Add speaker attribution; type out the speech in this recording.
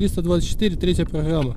Speaker 1: 324, третья программа.